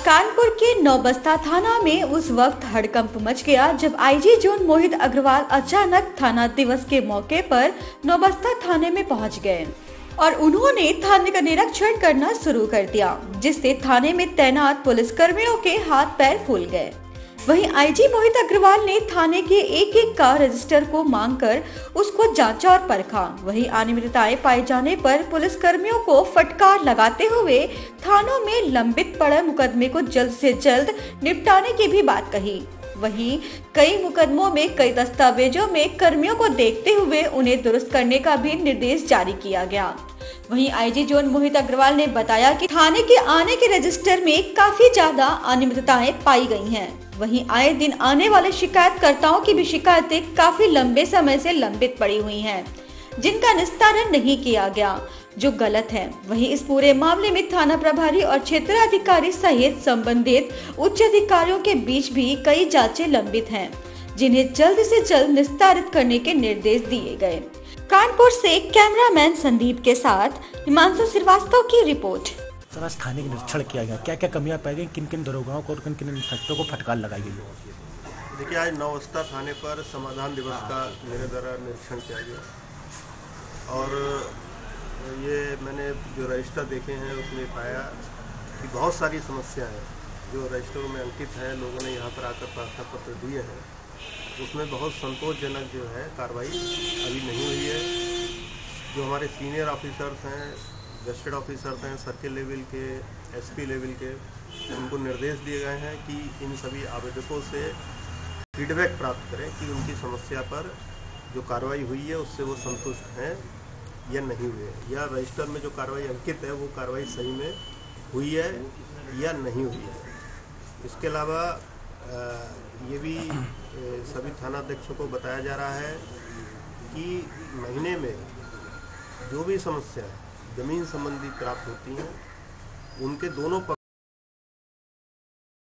कानपुर के नौबस्ता थाना में उस वक्त हड़कंप मच गया, जब आईजी जोन मोहित अग्रवाल अचानक थाना दिवस के मौके पर नौबस्ता थाने में पहुँच गए और उन्होंने थाने का निरीक्षण करना शुरू कर दिया, जिससे थाने में तैनात पुलिस कर्मियों के हाथ पैर फूल गए। वहीं आईजी मोहित अग्रवाल ने थाने के एक एक का रजिस्टर को मांग कर उसको जांचा और परखा। वहीं अनियमितताएँ पाए जाने पर पुलिस कर्मियों को फटकार लगाते हुए थानों में लंबित पड़े मुकदमे को जल्द से जल्द निपटाने की भी बात कही। वहीं कई मुकदमों में, कई दस्तावेजों में कर्मियों को देखते हुए उन्हें दुरुस्त करने का भी निर्देश जारी किया गया। वहीं आईजी जोन मोहित अग्रवाल ने बताया कि थाने के आने के रजिस्टर में काफ़ी ज़्यादा अनियमितताएँ पाई गई हैं। वहीं आए दिन आने वाले शिकायतकर्ताओं की भी शिकायतें काफ़ी लंबे समय से लंबित पड़ी हुई हैं, जिनका निस्तारण नहीं किया गया जो गलत है वहीं इस पूरे मामले में थाना प्रभारी और क्षेत्र अधिकारी सहित संबंधित उच्च अधिकारियों के बीच भी कई जांचें लंबित हैं, जिन्हें जल्द से जल्द निस्तारित करने के निर्देश दिए गए कानपुर से कैमरामैन संदीप के साथ हिमांशु श्रीवास्तव की रिपोर्ट। सर आज थाने का निरीक्षण किया गया। क्या क्या कमियाँ पाई गई? किन किन दरोगाओं को और किन किन इंस्पेक्टरों को फटकार लगाई गई? देखिए आज नौवस्था थाने पर समाधान दिवस का मेरे द्वारा निरीक्षण किया गया। और ये मैंने जो रजिस्टर देखे हैं उसमें पाया कि बहुत सारी समस्या है जो रजिस्टरों में अंकित है। लोगों ने यहाँ पर आकर प्रार्थना पत्र दिए हैं। उसमें बहुत संतोषजनक जो है कार्रवाई अभी नहीं हुई है। जो हमारे सीनियर ऑफिसर्स हैं गस्टेड ऑफिसर्स हैं सर्किल लेवल के एसपी लेवल के, उनको निर्देश दिए गए हैं कि इन सभी आवेदकों से फीडबैक प्राप्त करें कि उनकी समस्या पर जो कार्रवाई हुई है, उससे वो संतुष्ट हैं या नहीं हुए या रजिस्टर में जो कार्रवाई अंकित है, वो कार्रवाई सही में हुई है या नहीं हुई है। इसके अलावा ये भी सभी थानाध्यक्षों को बताया जा रहा है कि महीने में जो भी समस्या ज़मीन संबंधी प्राप्त होती हैं, उनके दोनों